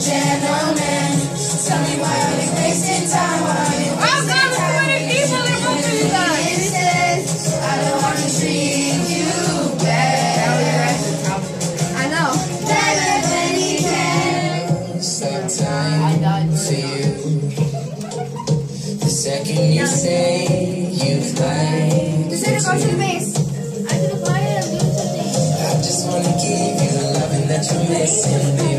gentleman. Tell me why are you wasting time? Why are you I'm wasting oh, gonna time? put it evil in both of you guys. I don't want to treat you bad. I know. Better than he can. Stop time for you. The second you say you've lied Just go to the base. I could have bought it and do something. I just wanna give you the loving that you're missing, baby.